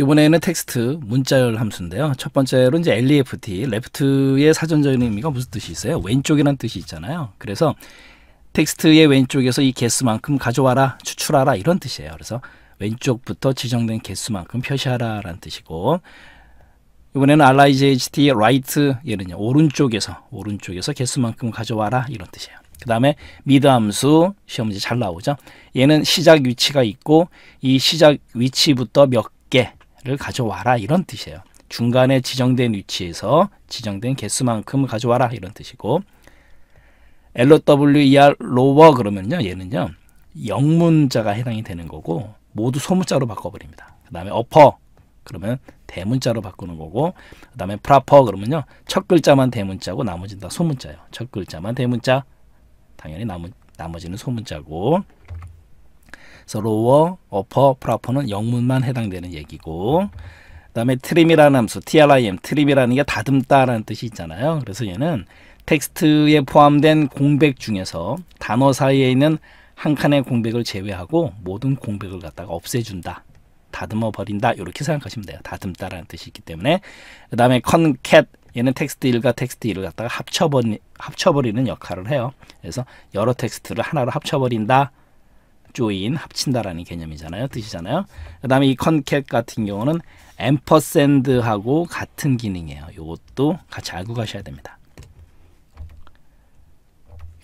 이번에는 텍스트 문자열 함수인데요. 첫 번째로 이제 left, left의 사전적인 의미가 무슨 뜻이 있어요? 왼쪽이라는 뜻이 있잖아요. 그래서 텍스트의 왼쪽에서 이 개수만큼 가져와라, 추출하라 이런 뜻이에요. 그래서 왼쪽부터 지정된 개수만큼 표시하라라는 뜻이고 이번에는 RIGHT right 얘는요 오른쪽에서 오른쪽에서 개수만큼 가져와라 이런 뜻이에요. 그 다음에 MID 함수 시험 문제 잘 나오죠. 얘는 시작 위치가 있고 이 시작 위치부터 몇 개를 가져와라 이런 뜻이에요. 중간에 지정된 위치에서 지정된 개수만큼 가져와라 이런 뜻이고 LOWER lower 그러면요 얘는요 영문자가 해당이 되는 거고 모두 소문자로 바꿔버립니다. 그 다음에 upper 그러면 대문자로 바꾸는 거고 그 다음에 proper 그러면요 첫 글자만 대문자고 나머지는 다 소문자예요. 첫 글자만 대문자 당연히 나머, 나머지는 소문자고 그래서 lower, upper, proper는 영문만 해당되는 얘기고 그 다음에 trim이라는 함수 trim, trim이라는 게 다듬다라는 뜻이 있잖아요. 그래서 얘는 텍스트에 포함된 공백 중에서 단어 사이에 있는 한 칸의 공백을 제외하고 모든 공백을 갖다가 없애준다. 다듬어 버린다. 이렇게 생각하시면 돼요. 다듬다라는 뜻이 있기 때문에 그 다음에 concat 얘는 텍스트 1과 텍스트 2를 갖다가 합쳐버리, 합쳐버리는 역할을 해요. 그래서 여러 텍스트를 하나로 합쳐버린다. join, 합친다라는 개념이잖아요. 뜻이잖아요. 그 다음에 이 concat 같은 경우는 ampersand하고 같은 기능이에요. 이것도 같이 알고 가셔야 됩니다.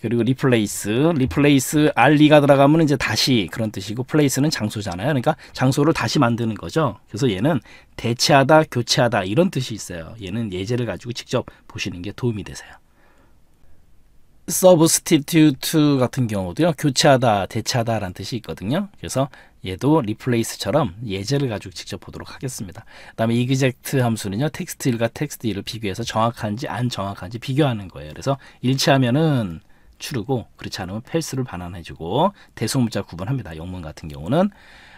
그리고 replace, replace RE가 들어가면 이제 다시 그런 뜻이고 place는 장소잖아요. 그러니까 장소를 다시 만드는 거죠. 그래서 얘는 대체하다, 교체하다 이런 뜻이 있어요. 얘는 예제를 가지고 직접 보시는 게 도움이 되세요. Substitute 같은 경우도요. 교체하다, 대체하다라는 뜻이 있거든요. 그래서 얘도 replace처럼 예제를 가지고 직접 보도록 하겠습니다. 그 다음에 exact 함수는요. 텍스트 1과 텍스트 2를 비교해서 정확한지 안 정확한지 비교하는 거예요. 그래서 일치하면은 true고 그렇지 않으면 false를 반환해주고 대소문자 구분합니다. 영문 같은 경우는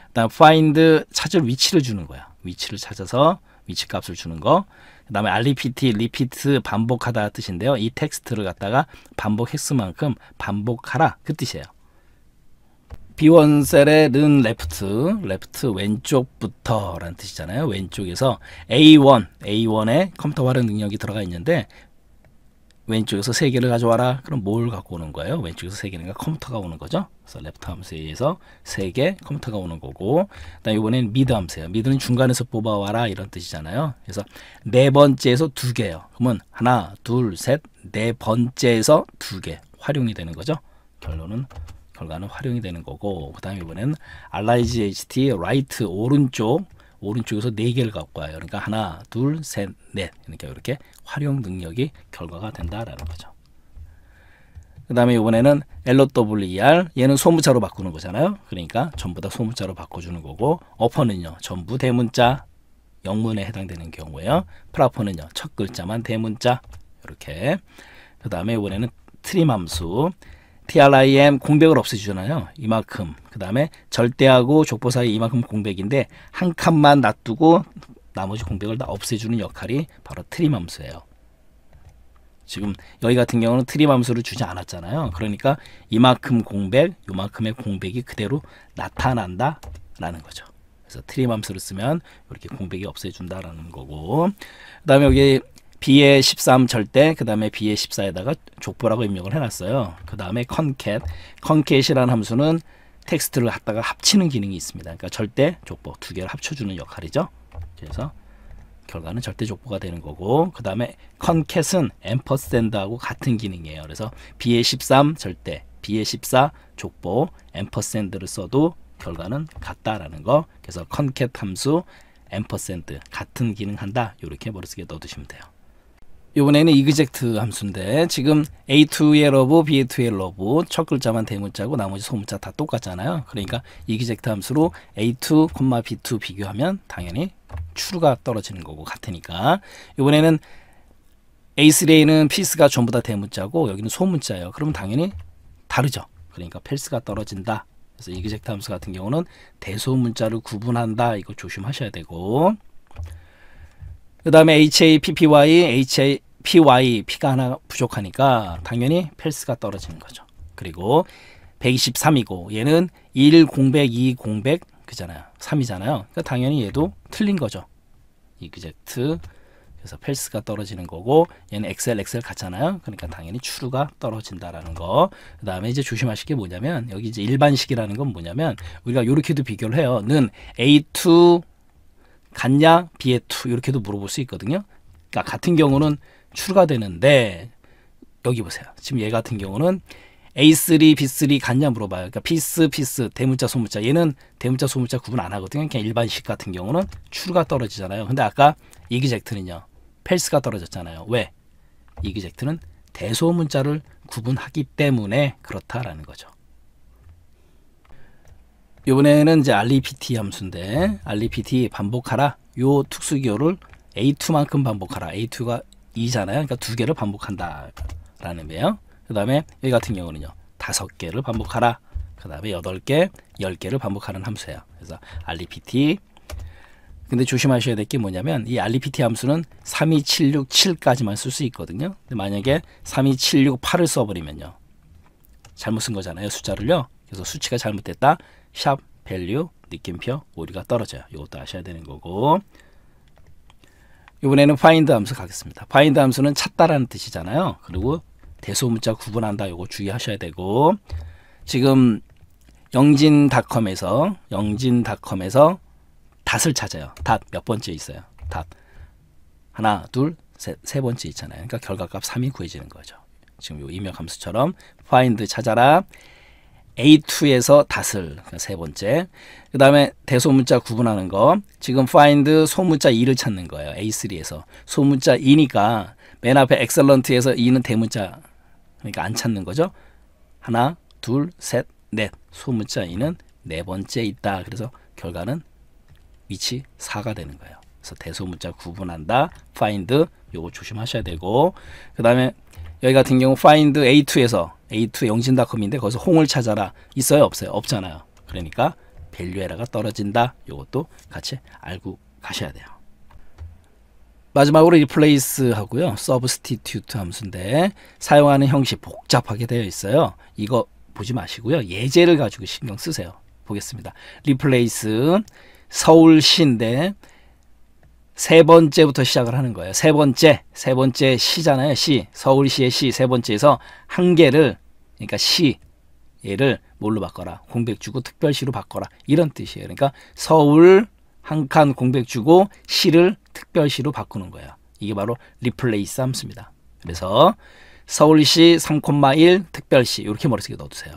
그다음 find 찾을 위치를 주는 거야. 위치를 찾아서 위치 값을 주는 거. 그 다음에 repeat, repeat 반복하다 뜻인데요. 이 텍스트를 갖다가 반복 횟수만큼 반복하라 그 뜻이에요. B1 셀의 는 left, left 왼쪽부터 라는 뜻이잖아요. 왼쪽에서 A1, A1에 컴퓨터 활용 능력이 들어가 있는데 왼쪽에서 세 개를 가져와라. 그럼 뭘 갖고 오는 거예요? 왼쪽에서 세 개니까 컴퓨터가 오는 거죠. 그래서 left 함수에 의해서 세 개 컴퓨터가 오는 거고 그다음 이번엔 mid 함수예요. mid는 중간에서 뽑아와라 이런 뜻이잖아요. 그래서 네 번째에서 두 개요. 그러면 하나, 둘, 셋, 네 번째에서 두 개 활용이 되는 거죠. 결론은 결과는 활용이 되는 거고 그다음에 이번엔 R I G HT right 오른쪽 오른쪽에서 네 개를 갖고 와요. 그러니까 하나, 둘, 셋, 넷 이렇게 이렇게 활용 능력이 결과가 된다라는 거죠. 그 다음에 이번에는 LOWER 얘는 소문자로 바꾸는 거잖아요. 그러니까 전부 다 소문자로 바꿔주는 거고 upper는요 전부 대문자 영문에 해당되는 경우에요. 프라퍼는요 첫 글자만 대문자 이렇게 그 다음에 이번에는 트림 함수 TRIM 공백을 없애주잖아요. 이만큼. 그 다음에 절대하고 족보 사이 이만큼 공백인데 한 칸만 놔두고 나머지 공백을 다 없애주는 역할이 바로 트림 함수예요. 지금 여기 같은 경우는 트림 함수를 주지 않았잖아요. 그러니까 이만큼 공백, 요만큼의 공백이 그대로 나타난다 라는 거죠. 그래서 트림 함수를 쓰면 이렇게 공백이 없애준다라는 거고 그 다음에 여기 B의 13 절대, 그 다음에 B의 14에다가 족보라고 입력을 해놨어요. 그 다음에 concat, concat이라는 함수는 텍스트를 갖다가 합치는 기능이 있습니다. 그러니까 절대, 족보 두 개를 합쳐주는 역할이죠. 그래서 결과는 절대 족보가 되는 거고 그 다음에 concat은 ampersand하고 같은 기능이에요. 그래서 B의 13 절대, B의 14 족보, ampersand를 써도 결과는 같다라는 거. 그래서 concat 함수, ampersand 같은 기능한다. 이렇게 머릿속에 넣어두시면 돼요. 이번에는 exact 함수인데 지금 A2의 love, B2의 love 첫 글자만 대문자고 나머지 소문자 다 똑같잖아요. 그러니까 exact 함수로 A2, B2 비교하면 당연히 true가 떨어지는 거고 같으니까 이번에는 A3A는 피스가 전부 다 대문자고 여기는 소문자예요. 그러면 당연히 다르죠. 그러니까 펠스가 떨어진다. 그래서 exact 함수 같은 경우는 대소문자를 구분한다. 이거 조심하셔야 되고 그 다음에 HA, PPY, HA, PY, P가 하나 부족하니까 당연히 펠스가 떨어지는 거죠. 그리고 123이고 얘는 1 공백, 2 공백, 그잖아요. 3이잖아요. 그러니까 당연히 얘도 틀린 거죠. exact 그래서 false가 떨어지는 거고 얘는 엑셀 엑셀 같잖아요. 그러니까 당연히 true가 떨어진다라는 거. 그다음에 이제 조심하실 게 뭐냐면 여기 이제 일반식이라는 건 뭐냐면 우리가 이렇게도 비교를 해요. 는 A2 같냐 B의 2 이렇게도 물어볼 수 있거든요. 그러니까 같은 경우는 true가 되는데 여기 보세요. 지금 얘 같은 경우는 A3, B3 같냐 물어봐요. 그러니까 peace, peace, 대문자, 소문자. 얘는 대문자, 소문자 구분 안 하거든요. 그냥 일반식 같은 경우는 추루가 떨어지잖아요. 근데 아까 이기젝트는요. 펠스가 떨어졌잖아요. 왜? 이기젝트는 대소문자를 구분하기 때문에 그렇다라는 거죠. 이번에는 이제 알리pt 함수인데 알리pt 반복하라. 요 특수기호를 A2만큼 반복하라. A2가 2잖아요. 그러니까 두 개를 반복한다 라는 의미예요. 그 다음에 여기 같은 경우는요. 다섯 개를 반복하라. 그 다음에 여덟 개, 열 개를 반복하는 함수예요. 그래서 REPT 근데 조심하셔야 될 게 뭐냐면 이 REPT 함수는 32767까지만 쓸 수 있거든요. 근데 만약에 32768을 써버리면요. 잘못 쓴 거잖아요. 숫자를요. 그래서 수치가 잘못됐다. sharp value 느낌표 오류가 떨어져요. 이것도 아셔야 되는 거고 이번에는 find 함수 가겠습니다. find 함수는 찾다라는 뜻이잖아요. 그리고 대소문자 구분한다. 요거 주의하셔야 되고 지금 영진닷컴에서 영진닷컴에서 닷을 찾아요. 닷 몇 번째 있어요. 닷 하나, 둘, 셋, 세 번째 있잖아요. 그러니까 결과값 3이 구해지는 거죠. 지금 요 입력 함수처럼 find 찾아라. A2에서 닷을 그러니까 세 번째. 그 다음에 대소문자 구분하는 거. 지금 find 소문자 2를 찾는 거예요. A3에서. 소문자 2니까 맨 앞에 excellent에서 E는 대문자 그러니까 안 찾는 거죠. 하나, 둘, 셋, 넷. 소문자 e는 네 번째 있다. 그래서 결과는 위치 4가 되는 거예요. 그래서 대소문자 구분한다. find 요거 조심하셔야 되고 그 다음에 여기 같은 경우 find A2에서 A2 영진닷컴인데 거기서 홍을 찾아라. 있어요? 없어요? 없잖아요. 그러니까 value error가 떨어진다. 요것도 같이 알고 가셔야 돼요. 마지막으로 replace 하고요. substitute 함수인데 사용하는 형식 복잡하게 되어 있어요. 이거 보지 마시고요. 예제를 가지고 신경 쓰세요. 보겠습니다. replace 서울시인데 세 번째부터 시작을 하는 거예요. 세 번째, 세 번째 시잖아요. 시. 서울시의 시 세 번째에서 한 개를 그러니까 시 얘를 뭘로 바꿔라? 공백 주고 특별시로 바꿔라. 이런 뜻이에요. 그러니까 서울 한 칸 공백 주고 시를 특별시로 바꾸는 거예요. 이게 바로 replace 함수입니다. 그래서 서울시 3,1 특별시 이렇게 머릿속에 넣어두세요.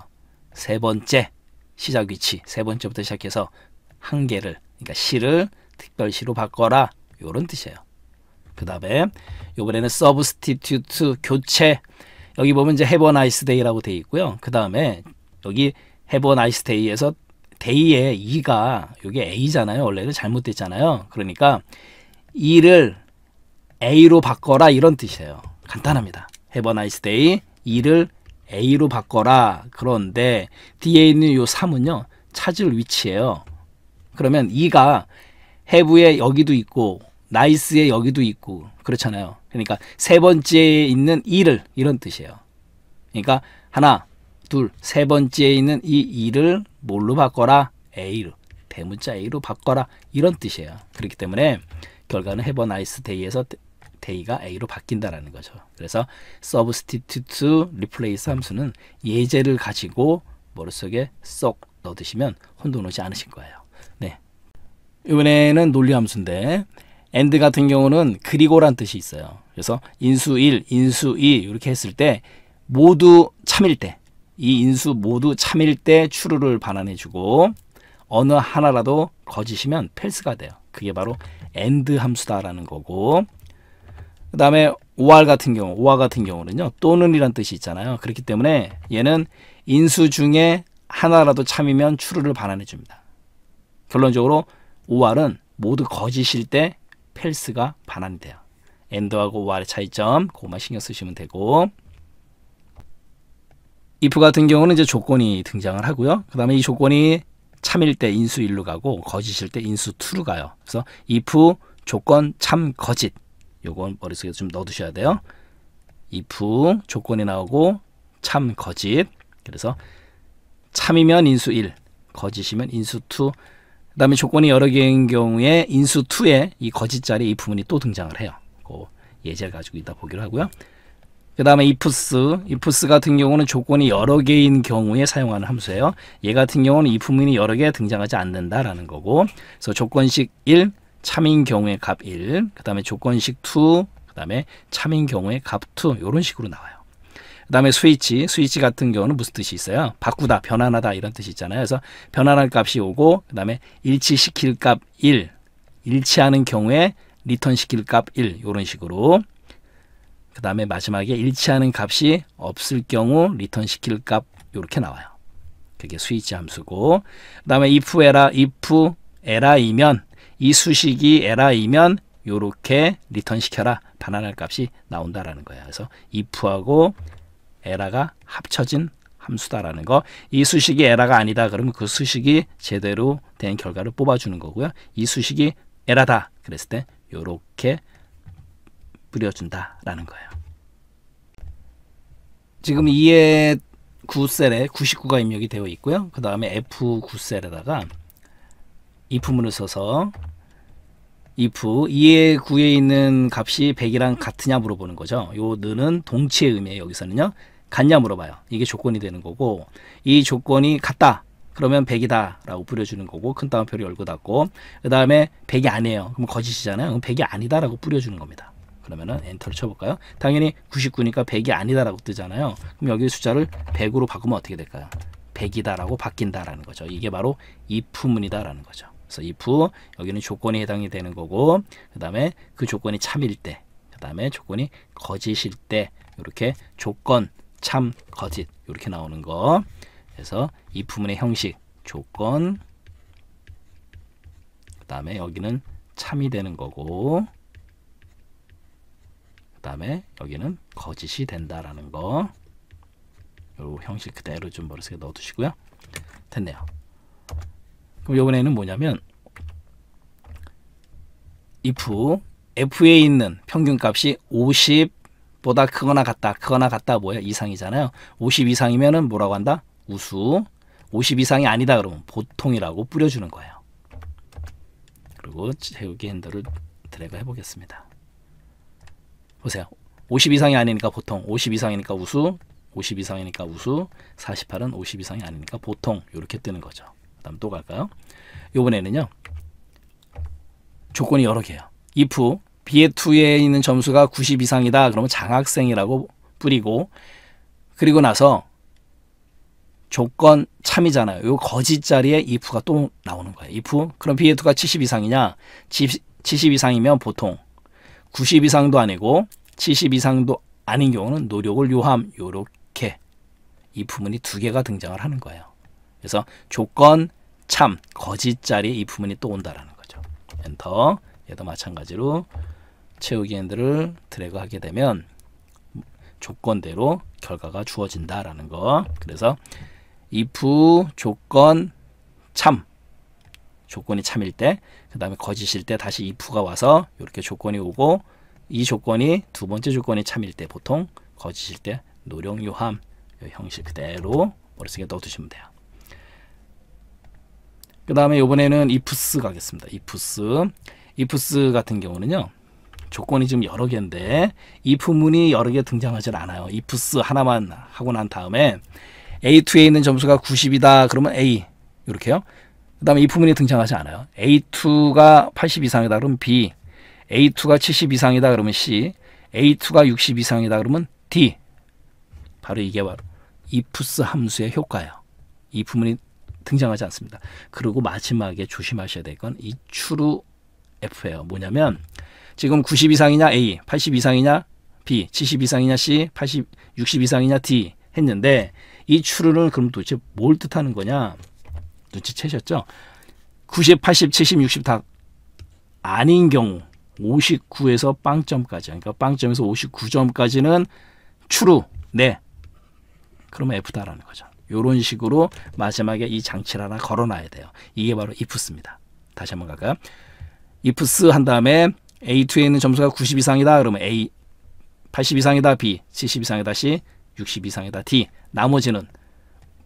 세 번째 시작 위치 세 번째부터 시작해서 한 개를 그러니까 시를 특별시로 바꿔라. 요런 뜻이에요. 그 다음에 요번에는 substitute 교체 여기 보면 이제 have a nice day라고 돼 있고요. 그 다음에 여기 have a nice day에서 day의 e가 이게 a잖아요. 원래는 잘못됐잖아요. 그러니까 e를 a로 바꿔라 이런 뜻이에요. 간단합니다. have a nice day e를 a로 바꿔라. 그런데 뒤에 있는 요 3은요. 찾을 위치예요. 그러면 e가 have에 여기도 있고 나이스에 여기도 있고 그렇잖아요. 그러니까 세 번째에 있는 이를 이런 뜻이에요. 그러니까 하나, 둘, 세 번째에 있는 이 이를 뭘로 바꿔라? A로 대문자 A로 바꿔라 이런 뜻이에요. 그렇기 때문에 결과는 a nice day에서 day가 A로 바뀐다라는 거죠. 그래서 substitute replace 함수는 예제를 가지고 머릿속에 쏙 넣어두시면 혼돈 오지 않으실 거예요. 네. 이번에는 논리 함수인데 and 같은 경우는 그리고란 뜻이 있어요. 그래서 인수 1, 인수 2 이렇게 했을 때 모두 참일 때, 이 인수 모두 참일 때 추루를 반환해 주고 어느 하나라도 거짓이면 펠스가 돼요. 그게 바로 and 함수다라는 거고 그 다음에 or 같은 경우, or 같은 경우는요 또는 이란 뜻이 있잖아요. 그렇기 때문에 얘는 인수 중에 하나라도 참이면 추루를 반환해 줍니다. 결론적으로 or은 모두 거짓일 때 펠스가 반환이 돼요. 엔드하고 war의 차이점 그것만 신경 쓰시면 되고 if 같은 경우는 이제 조건이 등장을 하고요. 그 다음에 이 조건이 참일 때 인수 1로 가고 거짓일 때 인수 2로 가요. 그래서 if 조건 참 거짓 요건 머릿속에 좀 넣어두셔야 돼요. if 조건이 나오고 참 거짓 그래서 참이면 인수 1 거짓이면 인수 2 그다음에 조건이 여러 개인 경우에 인수 2에 이 거짓 자리 이 부분이 또 등장을 해요. 그 예제를 가지고 있다 보기로 하고요. 그 다음에 ifs, ifs 같은 경우는 조건이 여러 개인 경우에 사용하는 함수예요. 얘 같은 경우는 이 부분이 여러 개 등장하지 않는다라는 거고, 그래서 조건식 1, 참인 경우에 값 1, 그 다음에 조건식 2, 그 다음에 참인 경우에 값 2, 이런 식으로 나와요. 그 다음에 스위치, 스위치 같은 경우는 무슨 뜻이 있어요? 바꾸다, 변환하다 이런 뜻이 있잖아요. 그래서 변환할 값이 오고, 그 다음에 일치시킬 값 1, 일치하는 경우에 리턴 시킬 값 1, 이런 식으로 그 다음에 마지막에 일치하는 값이 없을 경우 리턴 시킬 값 이렇게 나와요. 그게 스위치 함수고 그 다음에 if 에라 if 에라이면 이 수식이 에라이면 이렇게 리턴 시켜라 반환할 값이 나온다라는 거예요. 그래서 if하고 에라가 합쳐진 함수다라는 거. 이 수식이 에라가 아니다 그러면 그 수식이 제대로 된 결과를 뽑아주는 거고요. 이 수식이 에라다 그랬을 때 이렇게 뿌려준다라는 거예요. 지금 2의 9셀에 99가 입력이 되어 있고요. 그 다음에 F9셀에다가 if문을 써서 if 2의 9에 있는 값이 100이랑 같으냐 물어보는 거죠. 요 는은 동치의 의미에요. 여기서는요. 같냐 물어봐요. 이게 조건이 되는 거고 이 조건이 같다. 그러면 100이다 라고 뿌려주는 거고 큰 따옴표를 열고 닫고 그 다음에 100이 아니에요. 그럼 거짓이잖아요. 그럼 100이 아니다 라고 뿌려주는 겁니다. 그러면은 엔터를 쳐볼까요? 당연히 99니까 100이 아니다라고 뜨잖아요. 그럼 여기 숫자를 100으로 바꾸면 어떻게 될까요? 100이다라고 바뀐다라는 거죠. 이게 바로 if문이다라는 거죠. 그래서 if 여기는 조건이 해당이 되는 거고 그 다음에 그 조건이 참일 때, 그 다음에 조건이 거짓일 때 이렇게 조건 참 거짓 이렇게 나오는 거. 그래서 if문의 형식 조건 그 다음에 여기는 참이 되는 거고 그 다음에 여기는 거짓이 된다라는 거. 요 형식 그대로 좀 머릿속에 넣어두시고요. 됐네요. 그럼 이번에는 뭐냐면 if f에 있는 평균값이 50보다 크거나 같다. 크거나 같다 뭐야? 이상이잖아요. 50 이상이면은 뭐라고 한다? 우수. 50 이상이 아니다 그러면 보통이라고 뿌려주는 거예요. 그리고 채우기 핸들을 드래그 해보겠습니다. 보세요. 50 이상이 아니니까 보통, 50 이상이니까 우수, 50 이상이니까 우수, 48은 50 이상이 아니니까 보통 이렇게 뜨는 거죠. 그 다음 또 갈까요? 요번에는요. 조건이 여러 개예요. if B의 2에 있는 점수가 90 이상이다. 그러면 장학생이라고 뿌리고 그리고 나서 조건 참이잖아요. 요 거짓 자리에 if가 또 나오는 거예요. if 그럼 B의 2가 70 이상이냐? 70 이상이면 보통 90 이상도 아니고 70 이상도 아닌 경우는 노력을 요함 요렇게 이 부분이 두 개가 등장을 하는 거예요. 그래서 조건 참 거짓 자리에 이 부분이 또 온다라는 거죠. 엔터 얘도 마찬가지로 채우기 핸들을 드래그 하게 되면 조건대로 결과가 주어진다라는 거. 그래서 if 조건 참 조건이 참일 때, 그 다음에 거짓일 때 다시 if가 와서 이렇게 조건이 오고 이 조건이 두 번째 조건이 참일 때 보통 거짓일 때 노령 요함 형식 그대로 머릿속에 넣어두시면 돼요. 그 다음에 이번에는 ifs 가겠습니다. ifs ifs 같은 경우는요. 조건이 지금 여러 개인데 if문이 여러 개 등장하지 않아요. ifs 하나만 하고 난 다음에 A2에 있는 점수가 90이다 그러면 A 이렇게요. 그 다음에 이 부분이 등장하지 않아요. A2가 80 이상이다 그러면 B, A2가 70 이상이다 그러면 C, A2가 60 이상이다 그러면 D. 바로 이게 바로 ifs 함수의 효과예요. 이 부분이 등장하지 않습니다. 그리고 마지막에 조심하셔야 될 건이 true F예요. 뭐냐면 지금 90 이상이냐 A, 80 이상이냐 B, 70 이상이냐 C, 80, 60 이상이냐 D 했는데 이 true는 그럼 도대체 뭘 뜻하는 거냐? 눈치채셨죠? 90, 80, 70, 60 다 아닌 경우 59에서 빵점까지 그러니까 빵점에서 59점까지는 true 네 그러면 F다라는 거죠. 이런 식으로 마지막에 이 장치를 하나 걸어놔야 돼요. 이게 바로 ifs입니다. 다시 한번 갈까요? ifs 한 다음에 A2에 있는 점수가 90 이상이다 그러면 A 80 이상이다 B 70 이상이다 C 60 이상이다 D 나머지는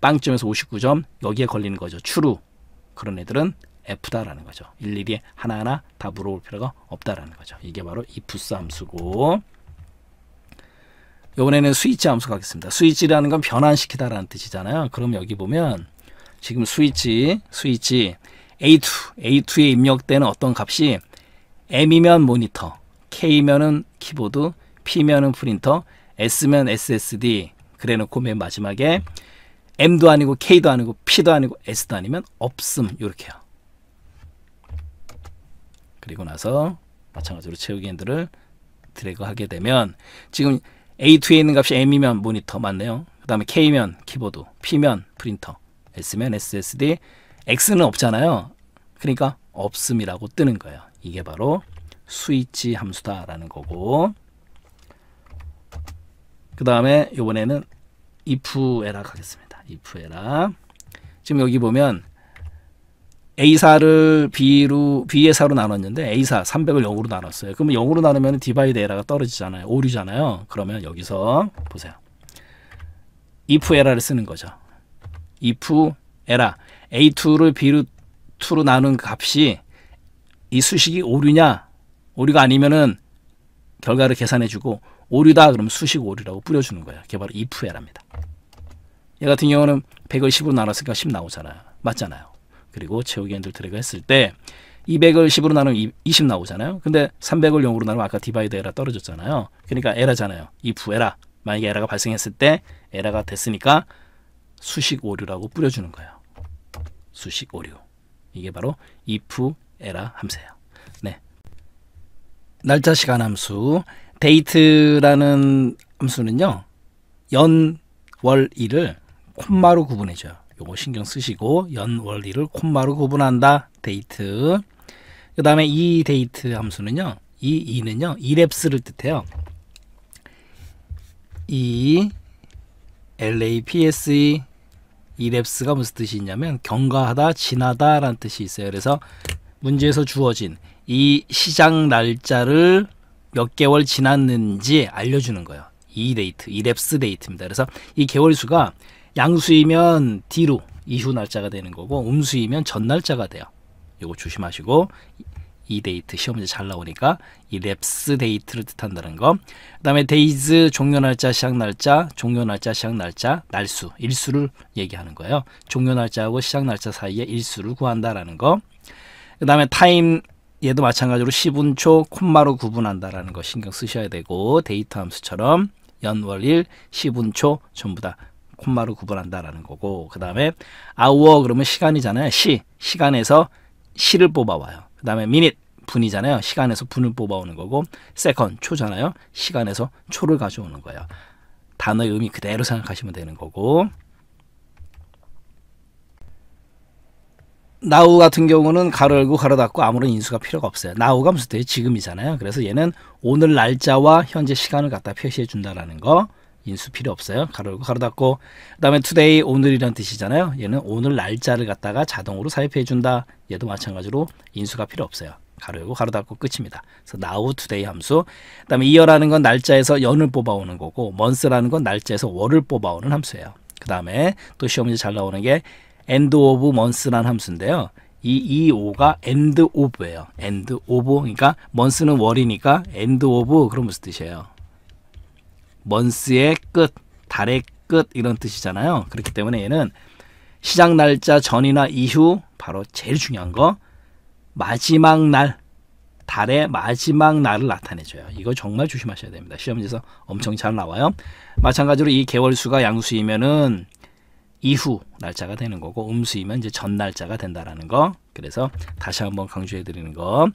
빵점에서 59점 여기에 걸리는 거죠. 추루 그런 애들은 F다라는 거죠. 일일이 하나하나 다 물어볼 필요가 없다라는 거죠. 이게 바로 ifs 함수고 이번에는 스위치 함수 가겠습니다. 스위치라는 건 변환시키다라는 뜻이잖아요. 그럼 여기 보면 지금 스위치, 스위치 A2, A2에 입력되는 어떤 값이 M이면 모니터, K면은 키보드, P면은 프린터, S면 SSD 그래 놓고 맨 마지막에 M도 아니고 K도 아니고 P도 아니고 S도 아니면 없음 이렇게요. 그리고 나서 마찬가지로 채우기 핸들을 드래그 하게 되면 지금 A2에 있는 값이 M이면 모니터 맞네요. 그 다음에 K면 키보드, P면 프린터, S면 SSD, X는 없잖아요. 그러니까 없음이라고 뜨는 거예요. 이게 바로 스위치 함수다라는 거고 그 다음에 이번에는 if error 가겠습니다. if error 지금 여기 보면 A4를 B로 B의 4로 나눴는데 A4 300을 0으로 나눴어요. 그러면 0으로 나누면 divide error가 떨어지잖아요. 오류잖아요. 그러면 여기서 보세요. if 에라를 쓰는 거죠. if 에라 A2를 B로 2로 나눈 값이 이 수식이 오류냐 오류가 아니면은 결과를 계산해 주고 오류다 그러면 수식 오류라고 뿌려주는 거예요. 그게 바로 if error입니다. 얘 같은 경우는 100을 10으로 나눴으니까 10 나오잖아요. 맞잖아요. 그리고 채우기 핸들 드래그 했을 때 200을 10으로 나누면 20 나오잖아요. 근데 300을 0으로 나누면 아까 divide error 떨어졌잖아요. 그러니까 에라잖아요. if 에라. 만약에 error가 발생했을 때 error가 됐으니까 수식 오류라고 뿌려주는 거예요. 수식 오류. 이게 바로 if error 함수예요. 네. 날짜 시간 함수 date라는 함수는요. 연, 월, 일을 콤마로 구분해줘요. 요거 신경 쓰시고 연, 월, 일을 콤마로 구분한다. 데이트. 그 다음에 E date 함수는요. 이 E는요. elapse를 뜻해요. E LAPSE elapse가 무슨 뜻이 있냐면 경과하다, 지나다 라는 뜻이 있어요. 그래서 문제에서 주어진 이 시작 날짜를 몇 개월 지났는지 알려주는 거예요. E date, elapse date입니다. 그래서 이 개월 수가 양수이면 뒤로 이후 날짜가 되는 거고 음수이면 전 날짜가 돼요. 요거 조심하시고 E date 시험 문제 잘 나오니까 elapse date를 뜻한다는 거. 그다음에 days 종료 날짜, 시작 날짜, 종료 날짜, 시작 날짜, 날수, 일수를 얘기하는 거예요. 종료 날짜하고 시작 날짜 사이에 일수를 구한다라는 거. 그다음에 time 얘도 마찬가지로 시분초 콤마로 구분한다라는 거 신경 쓰셔야 되고 데이터 함수처럼 연월일 시분초 전부 다 콤마로 구분한다라는 거고 그 다음에 아워 그러면 시간이잖아요. 시 시간에서 시를 뽑아와요. 그 다음에 minute 분이잖아요. 시간에서 분을 뽑아오는 거고 second 초잖아요. 시간에서 초를 가져오는 거예요. 단어의 의미 그대로 생각하시면 되는 거고. now 같은 경우는 괄호 열고 괄호 닫고 아무런 인수가 필요가 없어요. now가 무슨 뜻이에요? 지금이잖아요. 그래서 얘는 오늘 날짜와 현재 시간을 갖다 표시해 준다라는 거 인수 필요 없어요. 괄호 열고 괄호 닫고 그 다음에 today 오늘이란 뜻이잖아요. 얘는 오늘 날짜를 갖다가 자동으로 삽입해 준다. 얘도 마찬가지로 인수가 필요 없어요. 가로 열고 가로 닫고 끝입니다. 그래서 now today 함수. 그 다음에 year라는 건 날짜에서 연을 뽑아오는 거고 month라는 건 날짜에서 월을 뽑아오는 함수예요. 그 다음에 또 시험 문제 잘 나오는 게 end of months라는 함수인데요. 이, 이 오가 end of예요. end of. 그러니까 months는 월이니까 end of 그럼 무슨 뜻이에요? Months의 끝, 달의 끝 이런 뜻이잖아요. 그렇기 때문에 얘는 시작 날짜 전이나 이후 바로 제일 중요한 거 마지막 날 달의 마지막 날을 나타내줘요. 이거 정말 조심하셔야 됩니다. 시험 문제에서 엄청 잘 나와요. 마찬가지로 이 개월 수가 양수이면은 이후 날짜가 되는 거고 음수이면 이제 전 날짜가 된다라는 거. 그래서 다시 한번 강조해 드리는 거.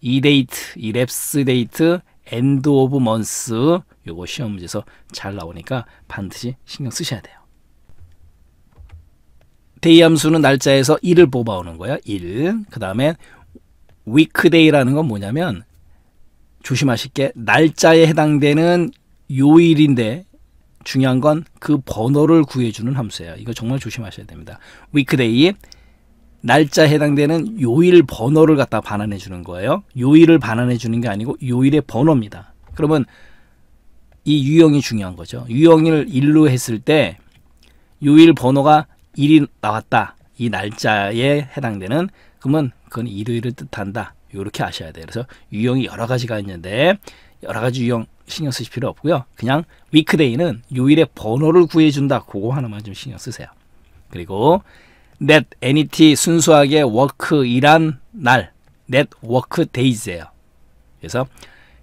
e date, elapse date, end of month 요거 시험 문제에서 잘 나오니까 반드시 신경 쓰셔야 돼요. day 함수는 날짜에서 일을 뽑아오는 거야. 1. 그다음에 weekday라는 건 뭐냐면 조심하실 게 날짜에 해당되는 요일인데 중요한 건 그 번호를 구해주는 함수예요. 이거 정말 조심하셔야 됩니다. weekday 날짜에 해당되는 요일 번호를 갖다 반환해 주는 거예요. 요일을 반환해 주는 게 아니고 요일의 번호입니다. 그러면 이 유형이 중요한 거죠. 유형을 1로 했을 때 요일 번호가 1이 나왔다. 이 날짜에 해당되는 그러면 그건 일요일을 뜻한다. 이렇게 아셔야 돼요. 그래서 유형이 여러 가지가 있는데 여러 가지 유형 신경 쓰실 필요 없고요. 그냥 위크데이는 요일의 번호를 구해준다. 그거 하나만 좀 신경 쓰세요. 그리고 net NET 순수하게 work 일한 날 net work days예요. 그래서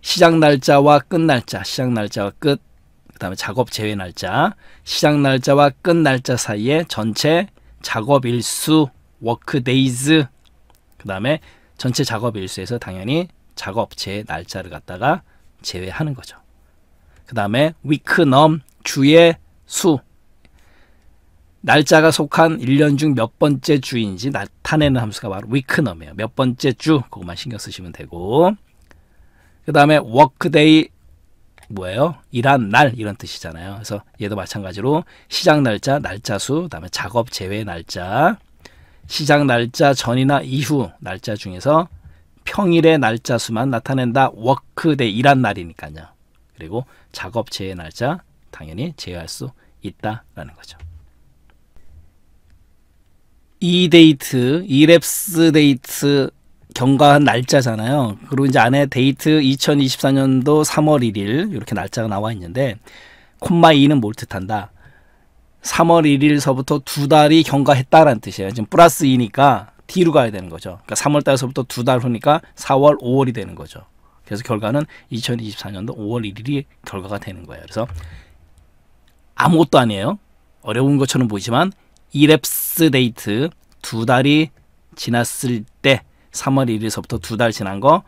시작 날짜와 끝 날짜, 시작 날짜와 끝, 그 다음에 작업 제외 날짜, 시작 날짜와 끝 날짜 사이에 전체 작업 일수 work days, 그 다음에 전체 작업 일수에서 당연히 작업 제 날짜를 갖다가 제외하는 거죠. 그 다음에 week 넘 주의 수 날짜가 속한 1년 중 몇 번째 주인지 나타내는 함수가 바로 week 넘이에요. 몇 번째 주 그것만 신경 쓰시면 되고 그 다음에 workday 뭐예요? 일한 날 이런 뜻이잖아요. 그래서 얘도 마찬가지로 시작 날짜, 날짜 수, 그다음에 작업 제외 날짜, 시작 날짜 전이나 이후 날짜 중에서 평일의 날짜 수만 나타낸다. workday 일한 날이니까요. 그리고 작업 제외 날짜 당연히 제외할 수 있다라는 거죠. e date, elapse date 경과한 날짜잖아요. 그리고 이제 안에 데이트 2024년도 3월 1일 이렇게 날짜가 나와 있는데 콤마 2는 뭘 뜻한다? 3월 1일서부터 두 달이 경과했다라는 뜻이에요. 지금 플러스 2니까 뒤로 가야 되는 거죠. 그러니까 3월 달서부터 두 달 후니까 4월, 5월이 되는 거죠. 그래서 결과는 2024년도 5월 1일이 결과가 되는 거예요. 그래서 아무것도 아니에요. 어려운 것처럼 보이지만 elapse date 두 달이 지났을 때 3월 1일서부터 두 달 지난 거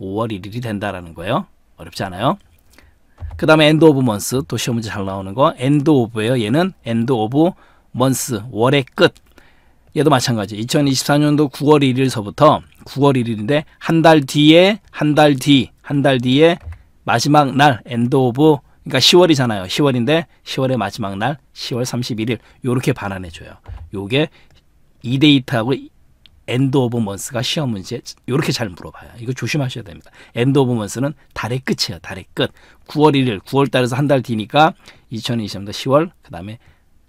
5월 1일이 된다라는 거예요. 어렵지 않아요? 그 다음에 end of month 또 시험 문제 잘 나오는 거 end of예요. 얘는 end of month 월의 끝. 얘도 마찬가지. 2024년도 9월 1일서부터 9월 1일인데 한 달 뒤에 한 달 뒤, 한 달 뒤에 마지막 날 end of 그러니까 10월이잖아요. 10월인데 10월의 마지막 날 10월 31일 요렇게 반환해 줘요. 요게 e date하고 end of month가 시험 문제 이렇게 잘 물어봐요. 이거 조심하셔야 됩니다. end of month는 달의 끝이에요. 달의 끝. 9월 1일, 9월 달에서 한 달 뒤니까 2020년도 10월, 그 다음에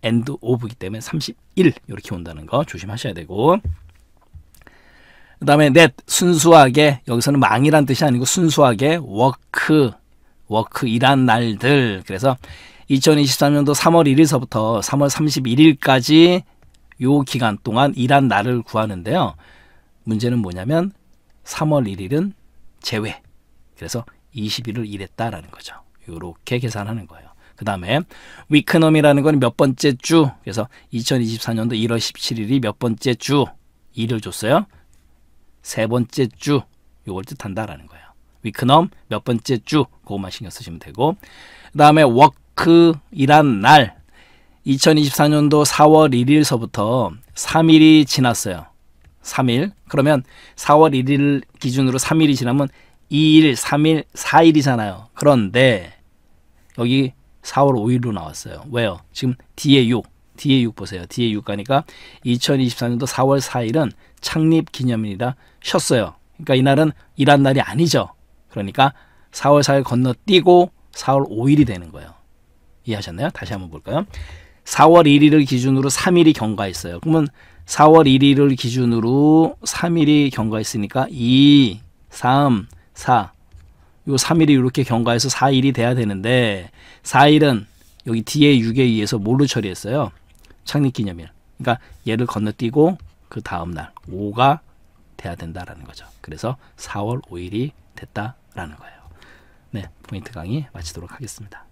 end of이기 때문에 31 이렇게 온다는 거 조심하셔야 되고 그 다음에 net 순수하게 여기서는 망이란 뜻이 아니고 순수하게 work work 일한 날들 그래서 2023년도 3월 1일서부터 3월 31일까지 요 기간 동안 일한 날을 구하는데요. 문제는 뭐냐면 3월 1일은 제외. 그래서 20일을 일했다라는 거죠. 요렇게 계산하는 거예요. 그 다음에 weeknum이라는 건 몇 번째 주. 그래서 2024년도 1월 17일이 몇 번째 주. 일을 줬어요. 세 번째 주. 요걸 뜻한다라는 거예요. weeknum 몇 번째 주. 그것만 신경 쓰시면 되고. 그 다음에 work 일한 날. 2024년도 4월 1일서부터 3일이 지났어요. 3일. 그러면 4월 1일 기준으로 3일이 지나면 2일, 3일, 4일이잖아요. 그런데 여기 4월 5일로 나왔어요. 왜요? 지금 뒤에 6, 뒤에 6 보세요. 뒤에 6 가니까 2024년도 4월 4일은 창립 기념일이라 쉬었어요. 그러니까 이날은 일한 날이 아니죠. 그러니까 4월 4일 건너뛰고 4월 5일이 되는 거예요. 이해하셨나요? 다시 한번 볼까요? 4월 1일을 기준으로 3일이 경과했어요. 그러면 4월 1일을 기준으로 3일이 경과했으니까 2, 3, 4. 요 3일이 이렇게 경과해서 4일이 돼야 되는데 4일은 여기 뒤에 6에 의해서 뭘로 처리했어요? 창립기념일. 그러니까 얘를 건너뛰고 그 다음 날 5가 돼야 된다라는 거죠. 그래서 4월 5일이 됐다 라는 거예요. 네, 포인트 강의 마치도록 하겠습니다.